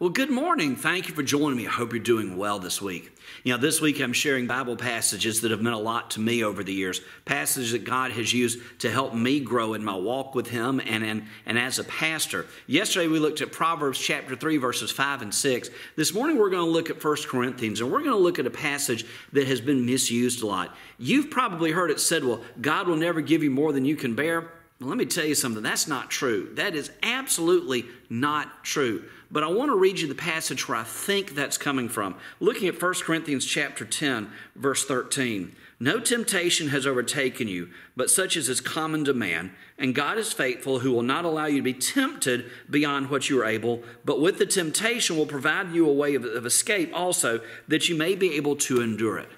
Well, good morning. Thank you for joining me. I hope you're doing well this week. You know, this week I'm sharing Bible passages that have meant a lot to me over the years, passages that God has used to help me grow in my walk with Him and, and, and as a pastor. Yesterday we looked at Proverbs chapter 3, verses 5 and 6. This morning we're going to look at 1 Corinthians, and we're going to look at a passage that has been misused a lot. You've probably heard it said, well, God will never give you more than you can bear. Let me tell you something. That's not true. That is absolutely not true. But I want to read you the passage where I think that's coming from. Looking at 1 Corinthians chapter 10, verse 13. No temptation has overtaken you, but such as is common to man. And God is faithful, who will not allow you to be tempted beyond what you are able, but with the temptation will provide you a way of, of escape also, that you may be able to endure it.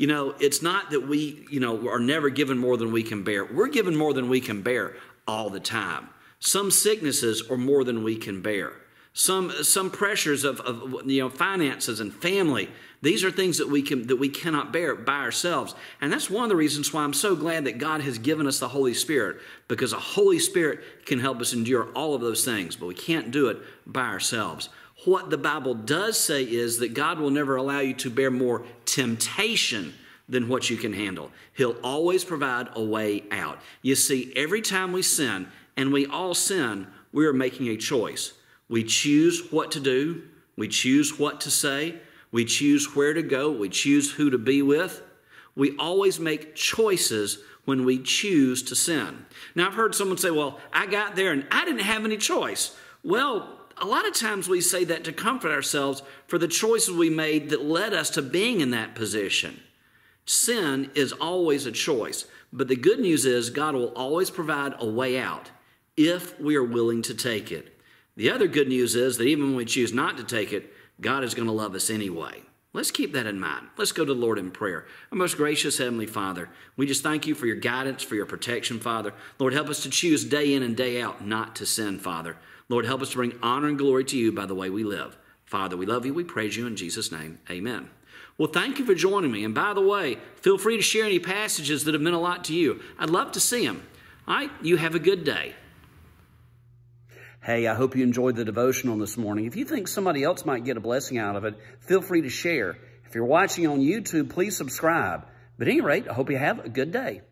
You know, it's not that we, you know, are never given more than we can bear. We're given more than we can bear all the time. Some sicknesses are more than we can bear. Some, some pressures of, of you know, finances and family. These are things that we, can, that we cannot bear by ourselves. And that's one of the reasons why I'm so glad that God has given us the Holy Spirit, because the Holy Spirit can help us endure all of those things, but we can't do it by ourselves. What the Bible does say is that God will never allow you to bear more temptation than what you can handle. He'll always provide a way out. You see, every time we sin, and we all sin, we are making a choice. We choose what to do, we choose what to say, we choose where to go, we choose who to be with. We always make choices when we choose to sin. Now, I've heard someone say, Well, I got there and I didn't have any choice. Well, a lot of times we say that to comfort ourselves for the choices we made that led us to being in that position. Sin is always a choice, but the good news is God will always provide a way out if we are willing to take it. The other good news is that even when we choose not to take it, God is going to love us anyway. Let's keep that in mind. Let's go to the Lord in prayer. Our most gracious Heavenly Father, we just thank you for your guidance, for your protection, Father. Lord, help us to choose day in and day out not to sin, Father. Lord, help us to bring honor and glory to you by the way we live. Father, we love you. We praise you in Jesus' name. Amen. Well, thank you for joining me. And by the way, feel free to share any passages that have meant a lot to you. I'd love to see them. All right, you have a good day. Hey, I hope you enjoyed the devotional this morning. If you think somebody else might get a blessing out of it, feel free to share. If you're watching on YouTube, please subscribe. But at any rate, I hope you have a good day.